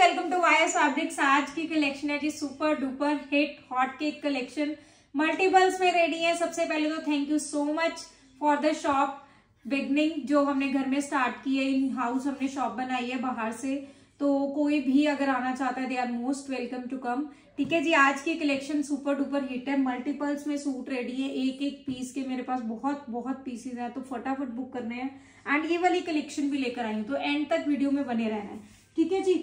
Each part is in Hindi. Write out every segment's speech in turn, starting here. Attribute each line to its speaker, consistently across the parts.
Speaker 1: वेलकम टू वायस फैब्रिक्स आज की कलेक्शन है जी super duper hit hot cake collection multiples में रेडी है। सबसे पहले तो thank you so much for the shop beginning जो हमने घर में स्टार्ट की है। इन हाउस हमने शॉप बनाई है बाहर से। तो कोई भी अगर आना चाहता है they are most welcome to come ठीक है जी, आज की कलेक्शन सुपर डुपर हिट है। मल्टीपल्स में सूट रेडी है। एक एक पीस के मेरे पास बहुत बहुत पीसेज है। तो फटाफट बुक करने हैं। एंड ये वाली कलेक्शन भी लेकर आई हूँ। तो एंड तक वीडियो में बने रहना है। ठीक है जी?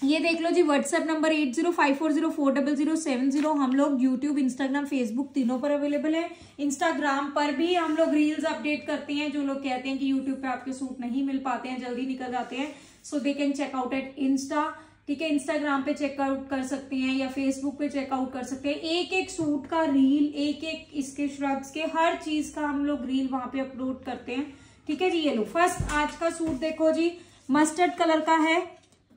Speaker 1: ये देख लो जी WhatsApp number eight zero five four zero four double zero seven zero हम लोग यूट्यूब इंस्टाग्राम फेसबुक तीनों पर अवेलेबल है। इंस्टाग्राम पर भी हम लोग रील्स अपडेट करते हैं, जो लोग कहते हैं कि यूट्यूब पे आपके सूट नहीं मिल पाते हैं, जल्दी निकल जाते हैं। So they can check out at insta ठीक है? इंस्टाग्राम पे चेकआउट कर सकते हैं या फेसबुक पे चेकआउट कर सकते हैं। एक एक सूट का रील एक एक इसके श्रग्स के, हर चीज़ का हम लोग रील वहाँ पे अपलोड करते हैं। ठीक है जी, ये लो। फ़र्स्ट आज का सूट देखो जी। मस्टर्ड कलर का है।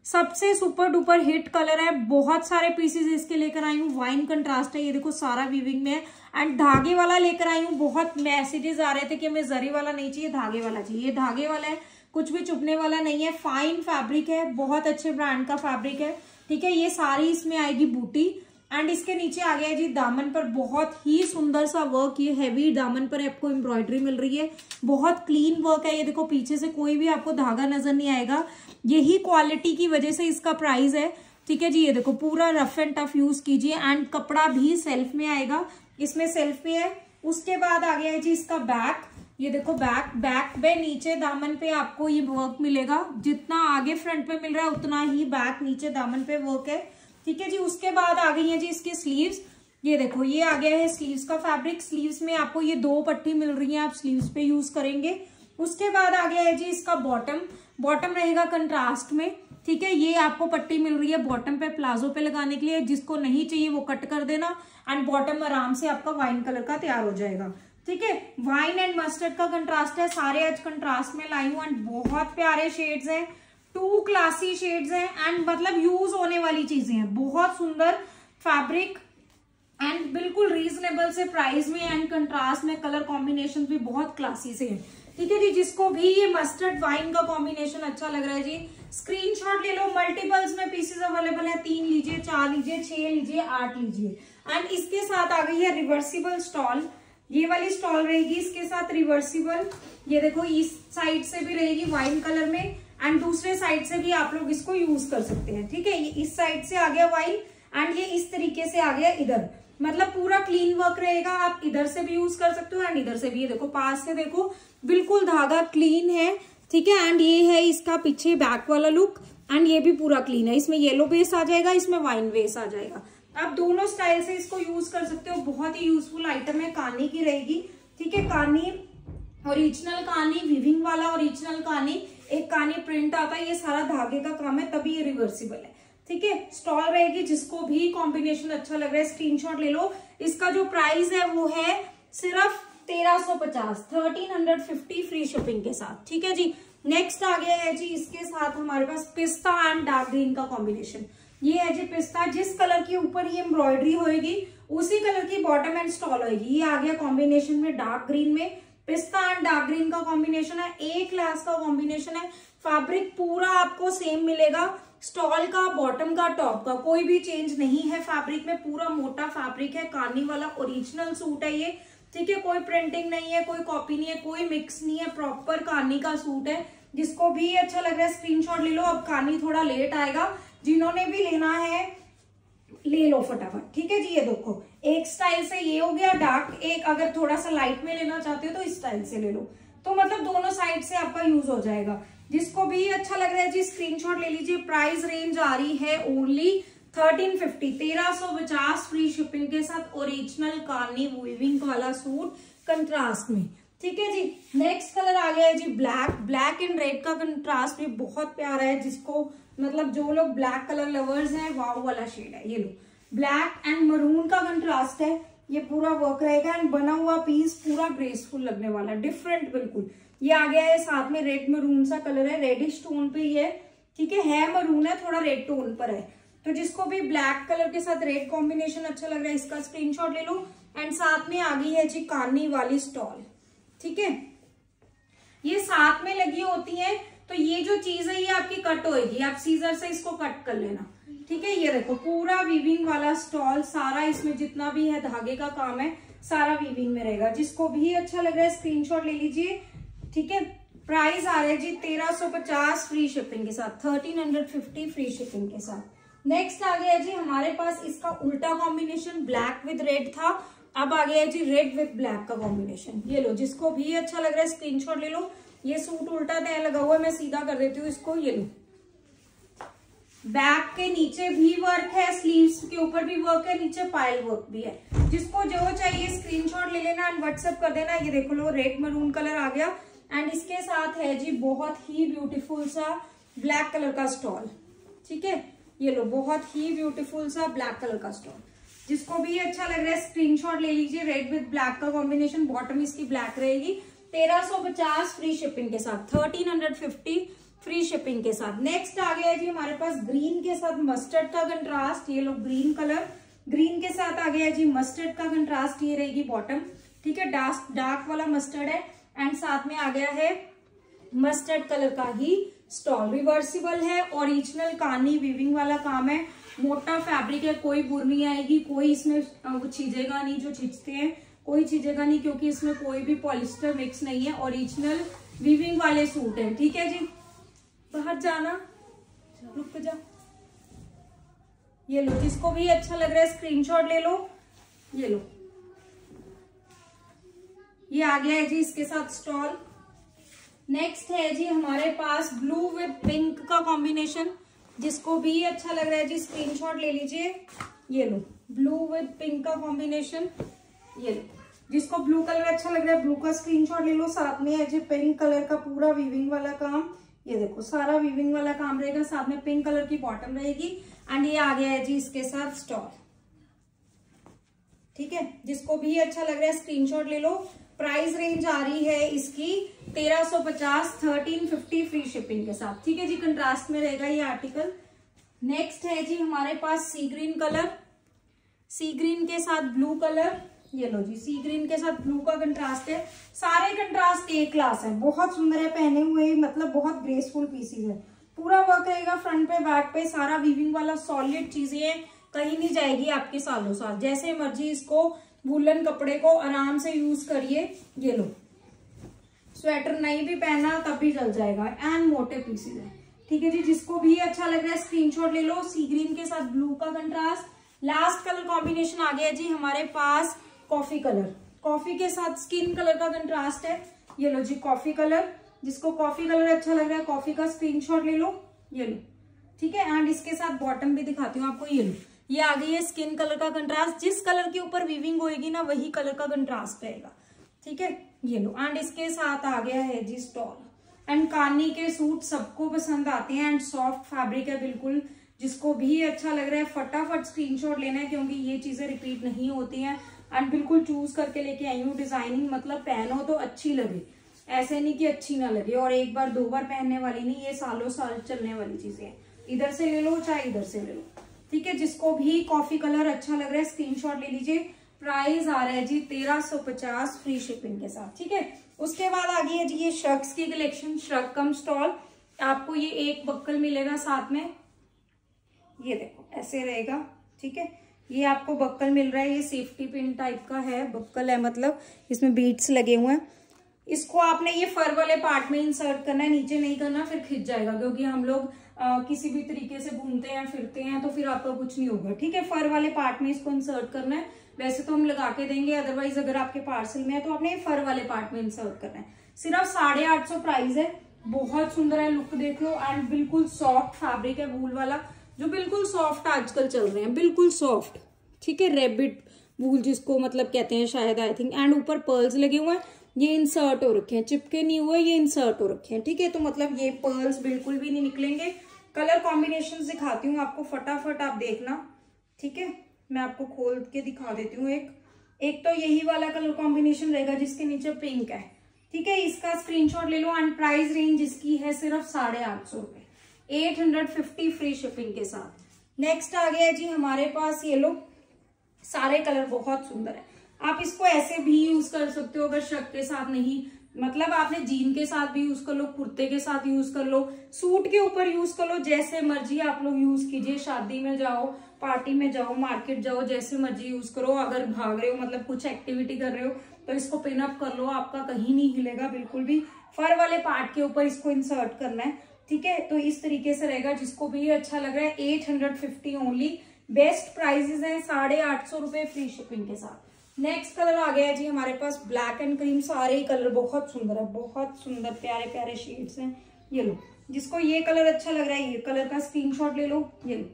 Speaker 1: सबसे सुपर डुपर हिट कलर है। बहुत सारे पीसेस इसके लेकर आई हूँ। वाइन कंट्रास्ट है। ये देखो, सारा वीविंग में है। एंड धागे वाला लेकर आई हूँ। बहुत मैसेजेस आ रहे थे कि हमें जरी वाला नहीं चाहिए, धागे वाला चाहिए। ये धागे वाला है। कुछ भी चुपने वाला नहीं है। फाइन फैब्रिक है। बहुत अच्छे ब्रांड का फैब्रिक है। ठीक है, ये सारी इसमें आएगी बूटी एंड इसके नीचे आ गया है जी, दामन पर बहुत ही सुंदर सा वर्क ये हैवी दामन पर आपको एम्ब्रॉयडरी मिल रही है। बहुत क्लीन वर्क है ये, देखो, पीछे से कोई भी आपको धागा नज़र नहीं आएगा। यही क्वालिटी की वजह से इसका प्राइस है। ठीक है जी, ये देखो, पूरा रफ एंड टफ यूज़ कीजिए। एंड कपड़ा भी सेल्फ में आएगा। इसमें सेल्फ भी है। उसके बाद आ गया है जी इसका बैक ये देखो बैक बैक पे नीचे दामन पे आपको ये वर्क मिलेगा। जितना आगे फ्रंट पे मिल रहा है, उतना ही बैक नीचे दामन पे वर्क है। ठीक है जी, उसके बाद आ गई है जी इसके स्लीव्स ये देखो, ये आ गया है स्लीव्स का फैब्रिक स्लीव्स में आपको ये दो पट्टी मिल रही है, आप स्लीव्स पे यूज़ करेंगे। उसके बाद आ गया है जी इसका बॉटम बॉटम रहेगा कंट्रास्ट में। ठीक है, ये आपको पट्टी मिल रही है बॉटम पे प्लाजो पे लगाने के लिए। जिसको नहीं चाहिए वो कट कर देना। एंड बॉटम आराम से आपका वाइन कलर का तैयार हो जाएगा। ठीक है वाइन एंड मस्टर्ड का कंट्रास्ट है। सारे आज कंट्रास्ट में लाई हूँ। एंड बहुत प्यारे शेड्स हैं। टू क्लासी शेड्स हैं एंड मतलब यूज़ होने वाली चीज़ें हैं। बहुत सुंदर फैब्रिक एंड बिल्कुल रीजनेबल से प्राइस में एंड कंट्रास्ट में कलर कॉम्बिनेशन भी बहुत क्लासी से है। ठीक है जी, जिसको भी ये मस्टर्ड वाइन का कॉम्बिनेशन अच्छा लग रहा है जी स्क्रीनशॉट ले लो मल्टीपल्स में पीसेस अवेलेबल है। तीन लीजिए, चार लीजिए, छह लीजिए, आठ लीजिए। एंड इसके साथ आ गई है रिवर्सिबल स्टॉल ये वाली स्टॉल रहेगी, इसके साथ रिवर्सिबल ये देखो, इस साइड से भी रहेगी वाइन कलर में। एंड दूसरे साइड से भी आप लोग इसको यूज़ कर सकते हैं, ठीक है? ये इस साइड से आ गया वाइन एंड ये इस तरीके से आ गया इधर। मतलब पूरा क्लीन वर्क रहेगा, आप इधर से भी यूज़ कर सकते हो एंड इधर से भी। ये देखो, पास से देखो, बिल्कुल धागा क्लीन है, ठीक है? एंड ये है इसका पीछे बैक वाला लुक एंड ये भी पूरा क्लीन है। इसमें येलो बेस आ जाएगा, इसमें वाइन बेस आ जाएगा। आप दोनों स्टाइल से इसको यूज़ कर सकते हो। बहुत ही यूजफुल आइटम है, कानी की रहेगी, ठीक है? कानी ओरिजिनल कानी विविंग वाला ओरिजिनल कानी। एक कानी प्रिंट आता है, ये सारा धागे का काम है, तभी ये रिवर्सिबल है। ठीक है? स्टॉल रहेगी, जिसको भी कॉम्बिनेशन अच्छा लग रहा है स्क्रीनशॉट ले लो। इसका जो प्राइस है, वो है सिर्फ़ तेरह सौ पचास thirteen hundred fifty free shipping के साथ। ठीक है जी? नेक्स्ट आ गया है जी, इसके साथ हमारे पास पिस्ता एंड डार्क ग्रीन का कॉम्बिनेशन ये है जी पिस्ता, जिस कलर के ऊपर ये एम्ब्रॉयडरी होएगी, उसी कलर की बॉटम एंड स्टॉल होगी ये आ गया कॉम्बिनेशन में डार्क ग्रीन में। पिस्ता एंड डार्क ग्रीन का कॉम्बिनेशन है, एक क्लास का कॉम्बिनेशन है फैब्रिक पूरा आपको सेम मिलेगा स्टॉल का बॉटम का टॉप का, कोई भी चेंज नहीं है फैब्रिक में, पूरा मोटा फैब्रिक है कार्नी वाला ओरिजिनल सूट है ये, ठीक है, कोई प्रिंटिंग नहीं है, कोई कॉपी नहीं है, कोई मिक्स नहीं है प्रॉपर कार्नी का सूट है, जिसको भी अच्छा लग रहा है स्क्रीनशॉट ले लो, अब कार्नी थोड़ा लेट आएगा, जिन्होंने भी लेना है, ले लो फटाफट, ठीक है जी, ये देखो एक स्टाइल से ये हो गया डार्क एक अगर थोड़ा सा लाइट में लेना चाहते हो तो इस स्टाइल से ले लो। तो मतलब दोनों साइड से आपका यूज़ हो जाएगा। जिसको भी अच्छा लग रहा है, जी स्क्रीनशॉट ले लीजिए। प्राइस रेंज आ रही है ओनली थर्टीन फिफ्टी तेरह सौ पचास फ्री शिपिंग के साथ ओरिजिनल कार्नी वीविंग वाला सूट कंट्रास्ट में। ठीक है जी? नेक्स्ट कलर आ गया है जी ब्लैक ब्लैक एंड रेड का कंट्रास्ट भी बहुत प्यारा है, जिसको मतलब जो लोग ब्लैक कलर लवर्स हैं वाव वाला शेड है। ये लो। ब्लैक एंड मरून का कंट्रास्ट है, ये पूरा वर्क रहेगा एंड बना हुआ पीस पूरा ग्रेसफुल लगने वाला डिफरेंट बिल्कुल। ये आ गया है, साथ में रेड मरून सा कलर है रेडिश टोन पे है ठीक है है मरून है, थोड़ा रेड टोन पर है। तो जिसको भी ब्लैक कलर के साथ रेड कॉम्बिनेशन अच्छा लग रहा है, इसका स्क्रीनशॉट ले लो। एंड साथ में आ गई है जी कार्नी वाली स्टॉल ठीक है? ये साथ में लगी होती है तो ये जो चीज़ है, ये आपकी कट होएगी। आप सीजर से इसको कट कर लेना। ठीक है, ये देखो, पूरा वीविंग वाला स्टॉल सारा इसमें जितना भी है, धागे का काम है, सारा वीविंग में रहेगा। जिसको भी अच्छा लग रहा है स्क्रीनशॉट ले लीजिए, ठीक है? प्राइस आ रहा है जी तेरह सौ पचास फ्री शिपिंग के साथ thirteen hundred fifty free shipping के साथ। नेक्स्ट आ गया जी, हमारे पास इसका उल्टा कॉम्बिनेशन ब्लैक विद रेड था। अब आ गया जी रेड विद ब्लैक का कॉम्बिनेशन ये लो, जिसको भी अच्छा लग रहा है स्क्रीनशॉट ले लो। ये सूट उल्टा तय लगा हुआ है, मैं सीधा कर देती हूँ इसको, ये लो। बैक के नीचे भी वर्क है स्लीव्स के ऊपर भी वर्क है, नीचे पायल वर्क भी है। जिसको जो चाहिए स्क्रीनशॉट ले लेना एंड व्हाट्सएप कर देना। ये देखो लो रेड मरून कलर आ गया। एंड इसके साथ है जी, बहुत ही ब्यूटीफुल सा ब्लैक कलर का स्टॉल ठीक है? ये लो, बहुत ही ब्यूटीफुल सा ब्लैक कलर का स्टॉल जिसको भी अच्छा लग रहा है स्क्रीनशॉट ले लीजिए। रेड विद ब्लैक का कॉम्बिनेशन बॉटम इसकी ब्लैक रहेगी। तेरह फ्री शिपिंग के साथ थर्टीन फ्री शिपिंग के साथ। नेक्स्ट आ गया जी हमारे पास ग्रीन के साथ मस्टर्ड का कंट्रास्ट ये लोग ग्रीन कलर ग्रीन के साथ आ गया जी मस्टर्ड का कंट्रास्ट ये रहेगी बॉटम ठीक है डार्क डार्क वाला मस्टर्ड है। एंड साथ में आ गया है मस्टर्ड कलर का ही स्टॉल रिवर्सिबल है। ओरिजिनल कानी वीविंग वाला काम है। मोटा फैब्रिक है, कोई बुर नहीं आएगी, कोई इसमें छीजेगा नहीं जो छिजते हैं। कोई छीजेगा नहीं क्योंकि इसमें कोई भी पॉलिस्टर मिक्स नहीं है। ओरिजिनल वीविंग वाले सूट है। ठीक है जी? बाहर जाना। रुक जा। ये लो, जिसको भी अच्छा लग रहा है स्क्रीनशॉट ले लो। ये लो। ये आ गया है जी इसके साथ स्टॉल नेक्स्ट है जी हमारे पास ब्लू विद पिंक का कॉम्बिनेशन जिसको भी अच्छा लग रहा है जी स्क्रीनशॉट ले लीजिए। ये लो ब्लू विद पिंक का कॉम्बिनेशन ये लो। जिसको ब्लू कलर अच्छा लग रहा है ब्लू का स्क्रीनशॉट ले लो। साथ में है जी पिंक कलर का पूरा वीविंग वाला काम। ये देखो, सारा वीविंग वाला काम रहेगा, साथ में पिंक कलर की बॉटम रहेगी एंड ये आ गया है जी इसके साथ स्टॉल ठीक है? जिसको भी अच्छा लग रहा है स्क्रीनशॉट ले लो। प्राइस रेंज आ रही है इसकी तेरह सौ पचास थर्टीन फिफ्टी फ्री शिपिंग के साथ। ठीक है जी? कंट्रास्ट में रहेगा ये आर्टिकल नेक्स्ट है जी हमारे पास sea green colour sea green के साथ ब्लू कलर ये लो जी सी ग्रीन के साथ ब्लू का कंट्रास्ट है। सारे कंट्रास्ट एक क्लास है। बहुत सुंदर है, पहने हुए मतलब बहुत ग्रेसफुल पीसीज है। पूरा वर्क रहेगा फ्रंट पे बैक पे, सारा वीविंग वाला सॉलिड चीज़ें कहीं नहीं जाएगी आपके सालों साल। जैसे मर्ज़ी इसको वुलन कपड़े को आराम से यूज़ करिए। ये लो। स्वेटर नहीं भी पहना, तब भी जल जाएगा। एंड मोटे पीसीज है। ठीक है जी, जिसको भी अच्छा लग रहा है स्क्रीनशॉट ले लो। सी ग्रीन के साथ ब्लू का कंट्रास्ट लास्ट कलर कॉम्बिनेशन आ गया जी, हमारे पास कॉफ़ी कलर। कॉफ़ी के साथ स्किन कलर का कंट्रास्ट है। ये लो जी, कॉफ़ी कलर। जिसको कॉफ़ी कलर अच्छा लग रहा है, कॉफ़ी का स्क्रीनशॉट ले लो, ये लो। ठीक है? एंड इसके साथ बॉटम भी दिखाती हूँ आपको, ये लो। ये आ गई है स्किन कलर का कंट्रास्ट जिस कलर के ऊपर वीविंग होएगी ना, वही कलर का कंट्रास्ट रहेगा। ठीक है? ये लो। एंड इसके साथ आ गया है जी स्टॉल एंड कानी के सूट सबको पसंद आते हैं। एंड सॉफ्ट फैब्रिक है बिल्कुल। जिसको भी अच्छा लग रहा है, फटाफट स्क्रीनशॉट लेना है, क्योंकि ये चीज़ें रिपीट नहीं होती हैं। एंड बिल्कुल चूज़ करके लेके आई हूँ डिज़ाइनिंग मतलब पहनो तो अच्छी लगे। ऐसे नहीं कि अच्छी ना लगे। और एक बार, दो बार पहनने वाली नहीं, ये सालों साल चलने वाली चीज़ें हैं। इधर से ले लो, चाहे इधर से ले लो। ठीक है, जिसको भी कॉफ़ी कलर अच्छा लग रहा है स्क्रीनशॉट ले लीजिए। प्राइस आ रहा है जी तेरह सौ पचास फ्री शिपिंग के साथ। ठीक है? उसके बाद आ गई है जी ये शर्ट्स की कलेक्शन श्रग कम स्टॉल आपको ये एक बक्कल मिलेगा साथ में। ये देखो, ऐसे रहेगा। ठीक है? ये आपको बक्कल मिल रहा है ये सेफ्टी पिन टाइप का है बक्कल है मतलब। इसमें बीट्स लगे हुए हैं। इसको आपने ये फर वाले पार्ट में इंसर्ट करना है नीचे नहीं करना फिर खिंच जाएगा क्योंकि हम लोग आ, किसी भी तरीके से घूमते हैं फिरते हैं तो फिर आपका कुछ नहीं होगा ठीक है? फर वाले पार्ट में इसको इंसर्ट करना है। वैसे तो हम लगा के देंगे अदरवाइज़ अगर आपके पार्सल में है तो आपने ये फर वाले पार्ट में इंसर्ट करना है। सिर्फ़ साढ़े आठ सौ प्राइस है बहुत सुंदर है लुक देख लो एंड बिल्कुल सॉफ्ट फैब्रिक है वूल वाला। जो बिल्कुल सॉफ्ट आजकल चल रहे हैं, बिल्कुल सॉफ्ट ठीक है रेबिड वूल जिसको मतलब कहते हैं शायद आई थिंक एंड ऊपर पर्ल्स लगे हुए हैं, ये इंसर्ट हो रखे हैं, चिपके नहीं हुए, ये इंसर्ट हो रखे हैं, ठीक है तो मतलब ये पर्ल्स बिल्कुल भी नहीं निकलेंगे। कलर कॉम्बिनेशन दिखाती हूँ आपको फटाफट, आप देखना, ठीक है, मैं आपको खोल के दिखा देती हूँ एक। एक तो यही वाला कलर कॉम्बिनेशन रहेगा जिसके नीचे पिंक है, ठीक है, इसका स्क्रीनशॉट ले लो एंड प्राइस रेंज इसकी है सिर्फ़ साढ़े आठ सौ रुपए। 850 फ्री शिपिंग के साथ। नेक्स्ट आ गया जी हमारे पास, ये लोग सारे कलर बहुत सुंदर है। आप इसको ऐसे भी यूज़ कर सकते हो, अगर शर्ट के साथ नहीं। मतलब आपने जीन के साथ भी यूज़ कर लो, कुर्ते के साथ यूज़ कर लो सूट के ऊपर यूज़ कर लो, जैसे मर्ज़ी आप लोग यूज़ कीजिए। शादी में जाओ पार्टी में जाओ मार्केट जाओ, जैसे मर्ज़ी यूज़ करो। अगर भाग रहे हो मतलब कुछ एक्टिविटी कर रहे हो तो इसको पिनअप कर लो। आपका कहीं नहीं हिलेगा, बिल्कुल भी। फर वाले पार्ट के ऊपर इसको इंसर्ट करना है। ठीक है? तो इस तरीके से रहेगा, जिसको भी अच्छा लग रहा है eight hundred fifty only best prices हैं साढ़े आठ सौ रुपए फ्री शिपिंग के साथ। नेक्स्ट कलर आ गया जी हमारे पास ब्लैक एंड क्रीम सारे ही कलर बहुत सुंदर है, बहुत सुंदर, प्यारे प्यारे शेड्स हैं। ये लो। जिसको ये कलर अच्छा लग रहा है, ये कलर का स्क्रीनशॉट ले लो। ये लो।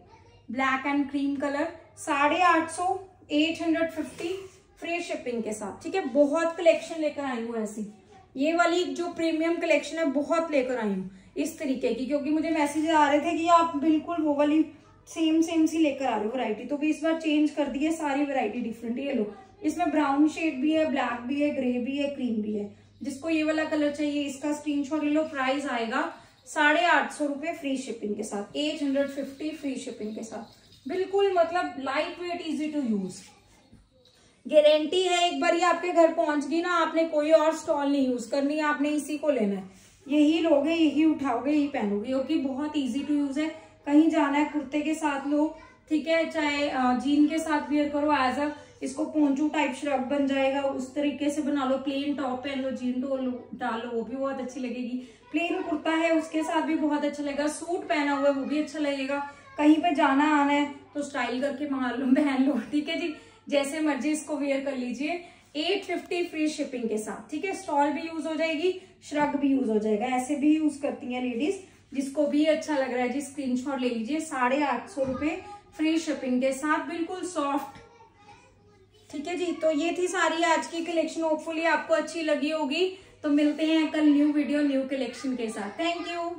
Speaker 1: ब्लैक एंड क्रीम कलर साढ़े आठ सौ eight hundred fifty free shipping के साथ। ठीक है? बहुत कलेक्शन लेकर आई हूँ ऐसी। ये वाली जो प्रीमियम कलेक्शन है, बहुत लेकर आई हूँ। इस तरीके की, क्योंकि मुझे मैसेज आ रहे थे कि आप बिल्कुल वो वाली सेम सेम सी लेकर आ रहे हो वैरायटी तो भी इस बार चेंज कर दी है, सारी वैरायटी डिफरेंट ये लो इसमें ब्राउन शेड भी है ब्लैक भी है ग्रे भी है क्रीम भी है। जिसको ये वाला कलर चाहिए, इसका स्क्रीनशॉट ले लो प्राइस आएगा साढ़े आठ सौ रुपए फ्री शिपिंग के साथ eight hundred fifty free shipping के साथ। बिल्कुल मतलब light weight easy to use guarantee है, एक बार ये आपके घर पहुँच गई ना, आपने कोई और स्टॉल नहीं यूज़ करनी, आपने इसी को लेना है। यही लोगे, यही उठाओगे, यही पहनोगे। क्योंकि बहुत इजी टू यूज़ है। कहीं जाना है, कुर्ते के साथ लो, ठीक है? चाहे जीन के साथ वेयर करो एज अ इसको पोंचू टाइप श्रग बन जाएगा। उस तरीके से बना लो प्लेन टॉप पहन लो जीन टो डालो वो भी बहुत अच्छी लगेगी। प्लेन कुर्ता है, उसके साथ भी बहुत अच्छा लगेगा। सूट पहना हुआ है, वो भी अच्छा लगेगा। कहीं पे जाना आना है तो स्टाइल करके मंगा लो, पहन लो, ठीक है जी? जैसे मर्ज़ी इसको वेयर कर लीजिए। 850 फ्री शिपिंग के साथ, ठीक है? स्टॉल भी यूज़ हो जाएगी श्रग भी यूज़ हो जाएगा। ऐसे भी यूज़ करती हैं लेडीज़ जिसको भी अच्छा लग रहा है, जी स्क्रीनशॉट ले लीजिए, साढ़े आठ सौ रुपए फ्री शिपिंग के साथ, बिल्कुल सॉफ्ट ठीक है जी? तो ये थी सारी आज की कलेक्शन होपफुली आपको अच्छी लगी होगी। तो मिलते हैं कल न्यू वीडियो न्यू कलेक्शन के साथ। Thank you